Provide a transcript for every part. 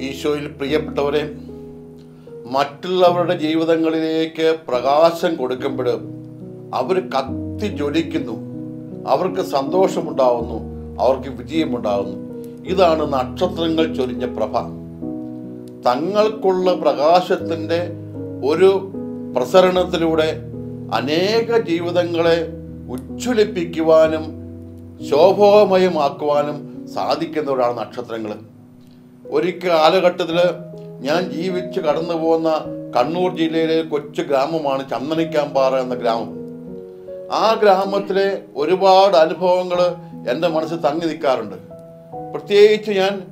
ഈശോയിൽ പ്രിയപ്പെട്ടവരെ മറ്റുള്ളവരുടെ ജീവിതങ്ങളിലേക്ക് പ്രകാശം കൊടുക്കുമ്പോൾ അവർ കത്തി ജ്വലിക്കുന്നു അവർക്ക് സന്തോഷമുണ്ടാവുന്നു അവർക്ക് വിജയമുണ്ടാകുന്നു ഇതാണ് നക്ഷത്രങ്ങൾ ചൊരിഞ്ഞ പ്രഭ. തങ്ങൾക്കുള്ള പ്രകാശത്തിന്റെ ഒരു പ്രസരണത്തിലൂടെ അനേക ജീവിതങ്ങളെ ഉജ്ജ്വലിപ്പിക്കുവാനും ശോഭോമയമാക്കുവാനും സാധിക്കുന്നവരാണ് നക്ഷത്രങ്ങൾ. ഒരു കാലഘട്ടത്തിൽ ഞാൻ ജീവിച്ച് കടന്നു പോകുന്ന കണ്ണൂർ ജില്ലയിലെ കൊച്ചു ഗ്രാമമാണ് ചന്ദനിക്കാമ്പാറ എന്ന ഗ്രാമം. ആ ഗ്രാമത്തിലെ ഒരുപാട് അനുഭവങ്ങൾ എന്റെ മനസ്സിൽ തങ്ങി നിൽക്കാറുണ്ട്. പ്രത്യേകിച്ച് ഞാൻ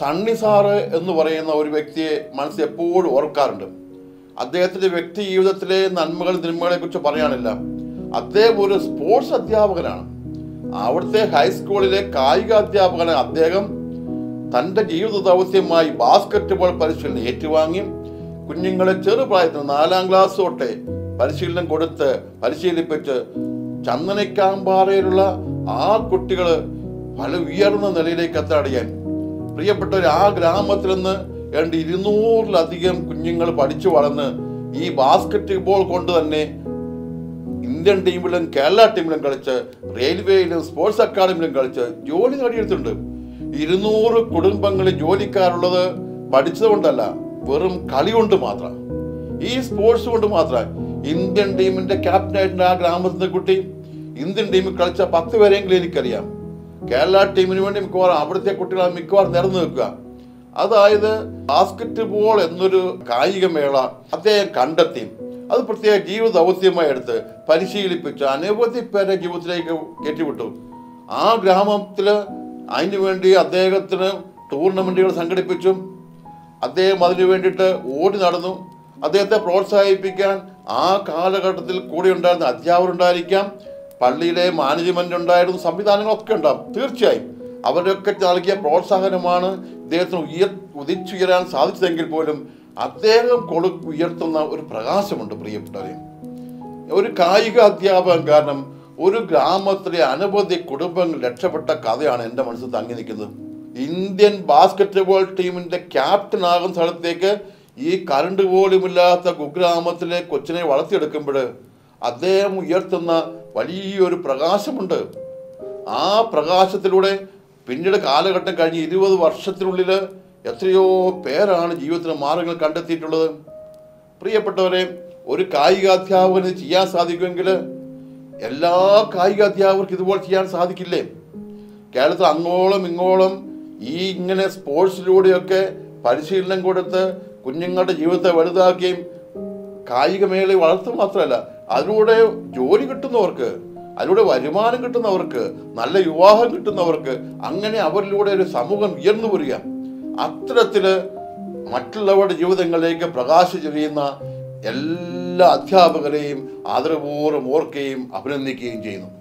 സണ്ണി സാറ് എന്ന് പറയുന്ന ഒരു വ്യക്തിയെ മനസ്സിൽ എപ്പോഴും ഓർക്കാറുണ്ട്. അദ്ദേഹത്തിന്റെ വ്യക്തി ജീവിതത്തിലെ നന്മകൾ തിന്മകളെ കുറിച്ച് പറയാനില്ല. അദ്ദേഹം ഒരു സ്പോർട്സ് അധ്യാപകനാണ്. അവിടുത്തെ ഹൈസ്കൂളിലെ കായിക അധ്യാപകനാണ് അദ്ദേഹം. തന്റെ ജീവിത ദൗത്യമായി ബാസ്കറ്റ് ബോൾ പരിശീലനം ഏറ്റുവാങ്ങി. കുഞ്ഞുങ്ങളെ ചെറുപ്രായത്തിൽ നാലാം ക്ലാസ് തൊട്ടേ പരിശീലനം കൊടുത്ത് പരിശീലിപ്പിച്ച് ചന്ദനക്കാമ്പാറയിലുള്ള ആ കുട്ടികൾ പല ഉയർന്ന നിലയിലേക്ക് എത്താടിയാൻ. പ്രിയപ്പെട്ടവർ ആ ഗ്രാമത്തിൽ നിന്ന് ഏണ്ട് ഇരുന്നൂറിലധികം കുഞ്ഞുങ്ങൾ പഠിച്ചു വളർന്ന് ഈ ബാസ്കറ്റ് ബോൾ കൊണ്ട് തന്നെ ഇന്ത്യൻ ടീമിലും കേരള ടീമിലും കളിച്ച് റെയിൽവേയിലും സ്പോർട്സ് അക്കാദമിയിലും കളിച്ച് ജോലി നേടിയെടുത്തിട്ടുണ്ട്. ഇരുന്നൂറ് കുടുംബങ്ങളിൽ ജോലിക്കാരുള്ളത് പഠിച്ചതുകൊണ്ടല്ല വെറും കളി കൊണ്ട് മാത്രം. ഈ സ്പോർട്സ് കൊണ്ട് മാത്രം. ഇന്ത്യൻ ടീമിന്റെ ക്യാപ്റ്റനായിട്ടുണ്ട് ആ ഗ്രാമത്തിലെ കുട്ടി. ഇന്ത്യൻ ടീമിൽ കളിച്ച പത്ത് പേരെങ്കിലും എനിക്കറിയാം. കേരള ടീമിന് വേണ്ടി മിക്കവാറും അവിടുത്തെ കുട്ടികൾ മിക്കവാറും നിറഞ്ഞു നിൽക്കുക. അതായത് ബാസ്കറ്റ് ബോൾ എന്നൊരു കായികമേള അദ്ദേഹം കണ്ടെത്തി. അത് പ്രത്യേക ജീവിത ദൗത്യമായി എടുത്ത് പരിശീലിപ്പിച്ച് അനവധി പേരെ ജീവിതത്തിലേക്ക് കയറ്റിവിട്ടു. ആ ഗ്രാമത്തിൽ അതിനു വേണ്ടി അദ്ദേഹത്തിന് ടൂർണമെന്റുകൾ സംഘടിപ്പിച്ചും അദ്ദേഹം അതിനു വേണ്ടിയിട്ട് ഓടി നടന്നു. അദ്ദേഹത്തെ പ്രോത്സാഹിപ്പിക്കാൻ ആ കാലഘട്ടത്തിൽ കൂടെ ഉണ്ടായിരുന്ന അധ്യാപകരുണ്ടായിരിക്കാം പള്ളിയിലെ മാനേജ്മെന്റ് ഉണ്ടായിരുന്നു. സംവിധാനങ്ങളൊക്കെ ഉണ്ടാകും തീർച്ചയായും അവരൊക്കെ നൽകിയ പ്രോത്സാഹനമാണ് ഇദ്ദേഹത്തിന് ഉയർ ഉദിച്ചുയരാൻ സാധിച്ചതെങ്കിൽ പോലും അദ്ദേഹം കൊടു ഉയർത്തുന്ന ഒരു പ്രകാശമുണ്ട് പ്രിയപ്പെട്ടവരെ. ഒരു കായിക അധ്യാപകൻ കാരണം ഒരു ഗ്രാമത്തിലെ അനവധി കുടുംബങ്ങൾ രക്ഷപ്പെട്ട കഥയാണ് എന്റെ മനസ്സിൽ തങ്ങി നിൽക്കുന്നത്. ഇന്ത്യൻ ബാസ്കറ്റ് ബോൾ ടീമിന്റെ ക്യാപ്റ്റൻ ആകുന്ന സ്ഥലത്തേക്ക് ഈ കറണ്ട് പോലുമില്ലാത്ത കുഗ്രാമത്തിലെ കൊച്ചിനെ വളർത്തിയെടുക്കുമ്പോൾ അദ്ദേഹം ഉയർത്തുന്ന വലിയൊരു പ്രകാശമുണ്ട്. ആ പ്രകാശത്തിലൂടെ പിന്നീട് കാലഘട്ടം കഴിഞ്ഞ് ഇരുപത് വർഷത്തിനുള്ളിൽ എത്രയോ പേരാണ് ജീവിതത്തിന് മാർഗങ്ങൾ കണ്ടെത്തിയിട്ടുള്ളത്. പ്രിയപ്പെട്ടവരെ ഒരു കായികാധ്യാപകന് ചെയ്യാൻ സാധിക്കുമെങ്കിൽ എല്ലാ കായിക അധ്യാപകർക്കും ഇതുപോലെ ചെയ്യാൻ സാധിക്കില്ലേ? കേരളത്തിൽ അങ്ങോളം ഇങ്ങോളം ഈ ഇങ്ങനെ സ്പോർട്സിലൂടെയൊക്കെ പരിശീലനം കൊടുത്ത് കുഞ്ഞുങ്ങളുടെ ജീവിതത്തെ വലുതാക്കുകയും കായിക മേഖലയെ വളർത്തുക മാത്രമല്ല അതിലൂടെ ജോലി കിട്ടുന്നവർക്ക് അതിലൂടെ വരുമാനം കിട്ടുന്നവർക്ക് നല്ല വിവാഹം കിട്ടുന്നവർക്ക് അങ്ങനെ അവരിലൂടെ ഒരു സമൂഹം ഉയർന്നു വരിക. അത്തരത്തിൽ മറ്റുള്ളവരുടെ ജീവിതങ്ങളിലേക്ക് പ്രകാശം ചൊരിയുന്ന എല്ലാ അധ്യാപകരെയും ആദരപൂർവം ഓർക്കുകയും അഭിനന്ദിക്കുകയും ചെയ്യുന്നു.